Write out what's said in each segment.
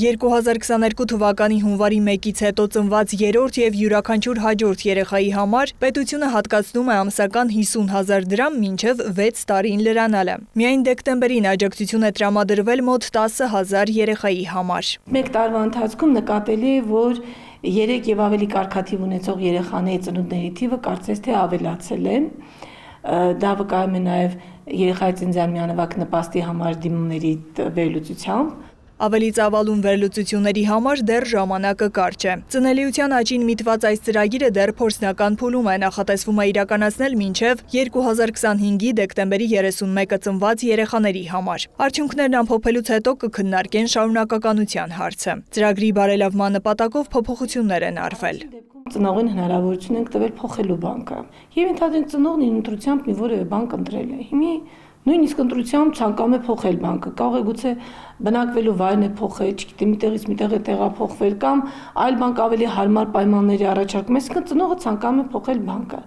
2022 թվականի հունվարի 1-ից հետո ծնված երրորդ եւ յուրաքանչյուր հաջորդ երեխայի համար պետությունը հատկացնում է ամսական 50 հազար դրամ մինչև 6 տարին լրանալը։ Միայն դեկտեմբերին աջակցություն է տրամադրվել մոտ 10 հազար երեխայի համար։ Մեկ տարվա ընթացքում նկատելի է, որ 3 եւ ավելի կարգաթիվ ունեցող երեխաների ծնունդների թիվը կարծես թե ավելացել է։ Դա վկայում է նաեւ երեխայի ծննդյան միանավակ նպաստի համար դիմումների վերլուծությամբ Ավելի ծավալուն վերլուծությունների համար դեռ ժամանակը կարճ է։ Ծնելիության աճին միտված այս ծրագիրը դեռ փորձնական փուլում է, նախատեսվում է իրականացնել մինչև 2025-ի դեկտեմբերի 31-ը ծնված երեխաների համար։ Արդյունքներն ամփոփելուց հետո կքննարկեն շարունակականության հարցը։ Ծրագրի բարելավման նպատակով փոփոխություններ են արվել ծնողին հնարավորություն ենք տվել փոխելու բանկը։ Եվ ընդհանրեն ծնողն իր ընտրությամբ մի որևէ բանկ ընտրել է։ Հիմի Նույնիսկ ընտրությամբ ցանկանում է փոխել բանկը, կարող է գուցե բնակվելու վայրն է փոխել, չգիտեմ, միտեղից միտեղ է տեղափոխվել կամ այլ բանկ ավելի հարմար պայմանների առաջարկում, այսինքն ծնողը ցանկանում է փոխել բանկը։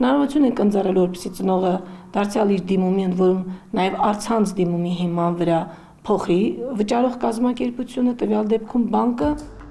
Հնարավորություն է կընձեռել, որպեսզի ծնողը դարձյալ իր դիմումի ընդ որում նաև արցանց դիմումի հիման վրա փոխի վճարող կազմակերպությունը տվյալ դեպքում բանկը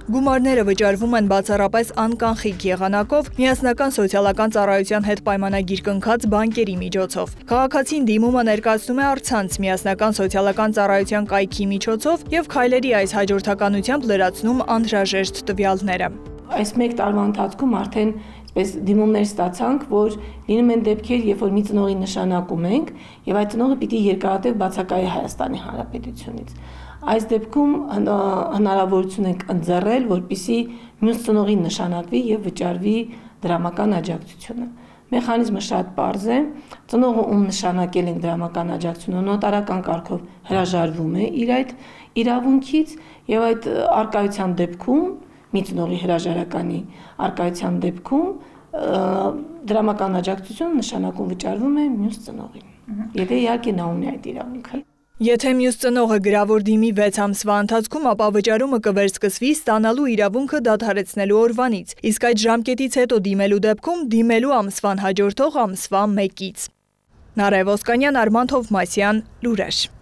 Գումարները վճարվում են բացառապես անկանխիկ եղանակով միասնական սոցիալական ծառայության հետ պայմանագիր կնքած բանկերի միջոցով։ Քաղաքացին դիմումը ներկայացնում է արցանց միասնական սոցիալական ծառայության կայքի միջոցով եւ քայլերի այս հաջորդականությամբ լրացնում անհրաժեշտ տվյալները։ Այս մեկ տարվա ընթացքում արդեն այսպես դիմումներ ստացանք, որ լինում են դեպքեր, երբ որ մի ծնողի նշանակում ենք եւ այդ ծնողը պիտի երկարատև բացակայի Հայաստանի Հանրապետությունից։ Այս դեպքում հնարավորություն ենք ընձեռել, որպիսի մյուս ծնողի նշանակվի եւ վճարվի դրամական աջակցությունը։ Մեխանիզմը շատ པարզ է։ Ծնողը ում նշանակել են դրամական աջակցությունը նոտարական կարգով հրաժարվում է իր այդ իրավունքից եւ այդ արկայության դեպքում մի ծնողի հրաժարականի արկայության դեպքում դրամական աջակցությունը նշանակում վճարվում է մյուս ծնողին։ Եթե իհարկե նա ունի այդ իրավունքը։ Եթե մյուս ծնողը գրավոր դիմի 6 ամսվա ընթացքում, ապա վճարումը կվերսկսվի ստանալու իրավունքը դադարեցնելու օրվանից, իսկ այդ ժամկետից հետո դիմելու դեպքում դիմելու ամսվան հաջորդող ամսվա 1-ից։ Նարեվ Ոսկանյան, Արման Թովմասյան, Լուրեր։